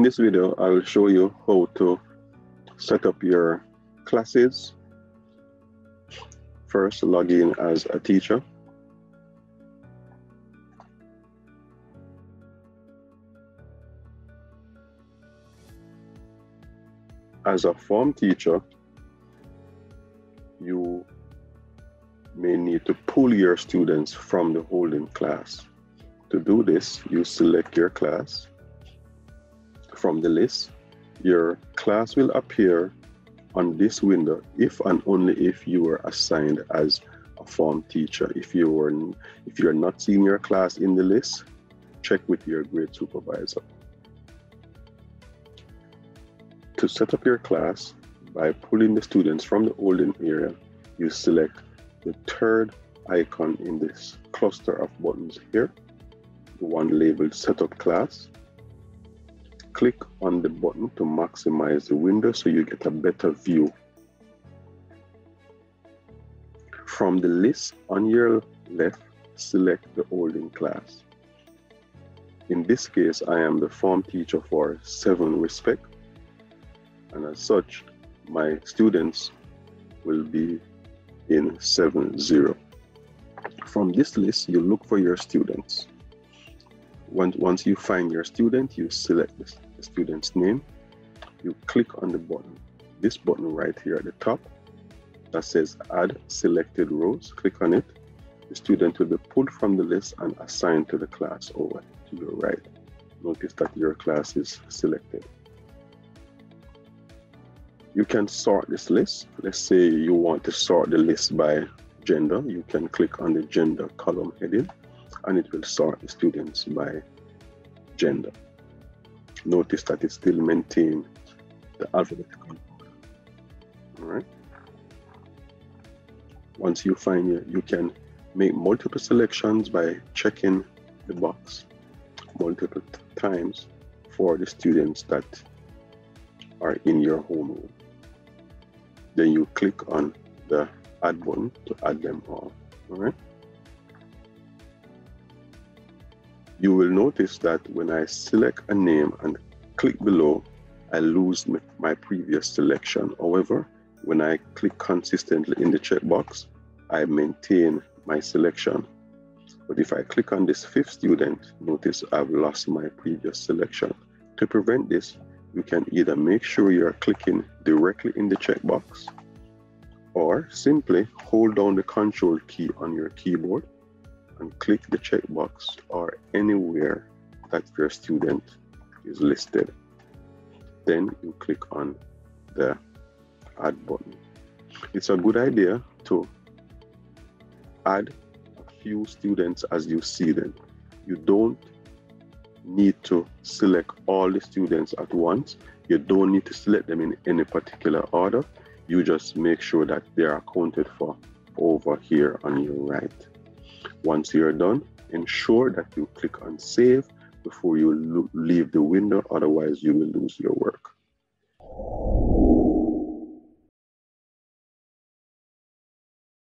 In this video, I will show you how to set up your classes. First, log in as a teacher. As a form teacher, you may need to pull your students from the holding class. To do this, you select your class from the list. Your class will appear on this window if and only if you were assigned as a form teacher. If you were if you're not seeing your class in the list, check with your grade supervisor. To set up your class by pulling the students from the holding area, you select the third icon in this cluster of buttons here, the one labeled Setup Class. Click on the button to maximize the window so you get a better view. From the list on your left, select the holding class. In this case, I am the form teacher for 7 Respect, and as such, my students will be in 7-0. From this list, you look for your students. Once, once you find your student, you select the student's name. You click on the button, this button right here at the top that says add selected rows. Click on it. The student will be pulled from the list and assigned to the class over to your right. Notice that your class is selected you can sort this list. Let's say you want to sort the list by gender. You can click on the gender column heading and it will sort the students by gender. Notice that it still maintains the alphabetical order. All right. Once you find it, you can make multiple selections by checking the box multiple times for the students that are in your home. Then you click on the add button to add them all. All right. You will notice that when I select a name and click below, I lose my previous selection. However, when I click consistently in the checkbox, I maintain my selection. But if I click on this fifth student, notice I've lost my previous selection. To prevent this, you can either make sure you're clicking directly in the checkbox or simply hold down the control key on your keyboard and click the checkbox or anywhere that your student is listed. Then you click on the add button. It's a good idea to add a few students as you see them. You don't need to select all the students at once. You don't need to select them in any particular order. You just make sure that they are accounted for over here on your right. Once you're done, ensure that you click on save before you leave the window, otherwise you will lose your work.